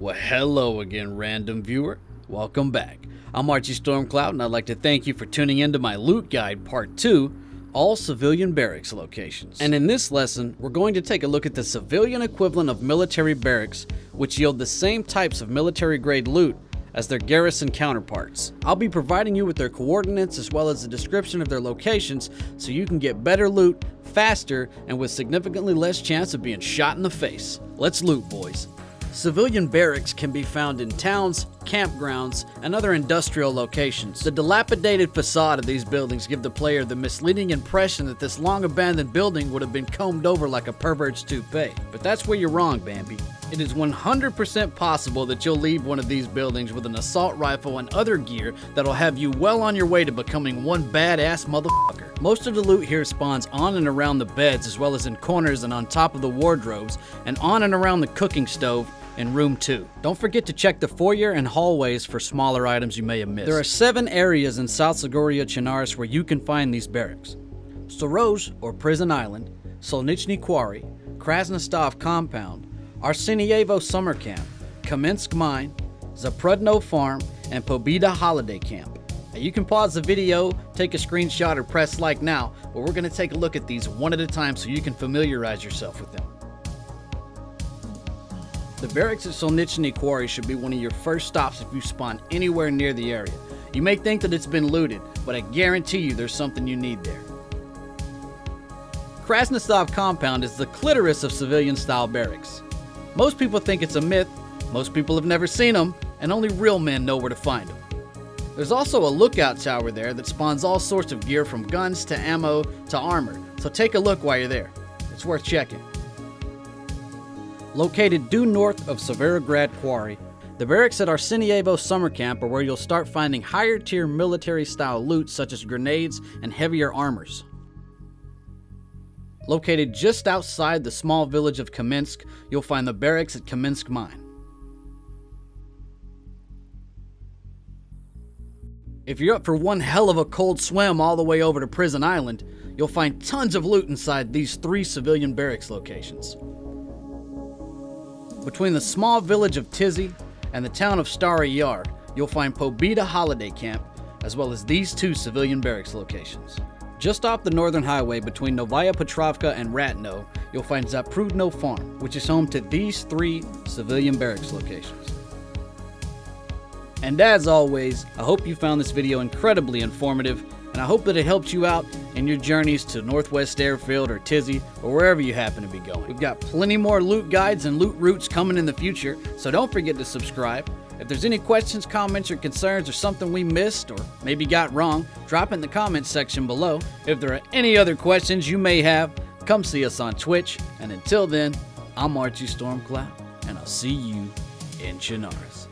Well, hello again, random viewer. Welcome back. I'm Archie Stormcloud, and I'd like to thank you for tuning in to my loot guide part 2 all civilian barracks locations. And in this lesson, we're going to take a look at the civilian equivalent of military barracks, which yield the same types of military grade loot as their garrison counterparts. I'll be providing you with their coordinates as well as a description of their locations so you can get better loot faster and with significantly less chance of being shot in the face. Let's loot, boys. Civilian barracks can be found in towns, campgrounds, and other industrial locations. The dilapidated facade of these buildings give the player the misleading impression that this long abandoned building would have been combed over like a pervert's toupee. But that's where you're wrong, Bambi. It is 100% possible that you'll leave one of these buildings with an assault rifle and other gear that'll have you well on your way to becoming one badass motherfucker. Most of the loot here spawns on and around the beds as well as in corners and on top of the wardrobes and on and around the cooking stove in room 2. Don't forget to check the foyer and hallways for smaller items you may have missed. There are seven areas in South Zagoria Chernarus where you can find these barracks. Soroj, or Prison Island, Solnichny Quarry, Krasnostav Compound, Arsenyevo Summer Camp, Kamensk Mine, Zaprudno Farm, and Pobeda Holiday Camp. Now you can pause the video, take a screenshot, or press like now, but we're going to take a look at these one at a time so you can familiarize yourself with them. The barracks at Solnichny Quarry should be one of your first stops if you spawn anywhere near the area. You may think that it's been looted, but I guarantee you there's something you need there. Krasnostav Compound is the clitoris of civilian-style barracks. Most people think it's a myth, most people have never seen them, and only real men know where to find them. There's also a lookout tower there that spawns all sorts of gear from guns to ammo to armor, so take a look while you're there. It's worth checking. Located due north of Severograd Quarry, the barracks at Arsenyevo Summer Camp are where you'll start finding higher tier military style loot such as grenades and heavier armors. Located just outside the small village of Kamensk, you'll find the barracks at Kamensk Mine. If you're up for one hell of a cold swim all the way over to Prison Island, you'll find tons of loot inside these three civilian barracks locations. Between the small village of Tisy and the town of Stary Yar, you'll find Pobeda Holiday Camp, as well as these two civilian barracks locations. Just off the northern highway between Novaya Petrovka and Ratno, you'll find Zaprudno Farm, which is home to these three civilian barracks locations. And as always, I hope you found this video incredibly informative and I hope that it helped you out in your journeys to Northwest Airfield or Tisy or wherever you happen to be going. We've got plenty more loot guides and loot routes coming in the future, so don't forget to subscribe. If there's any questions, comments, or concerns, or something we missed or maybe got wrong, drop in the comments section below. If there are any other questions you may have, come see us on Twitch. And until then, I'm Archie Stormcloud, and I'll see you in Chernarus.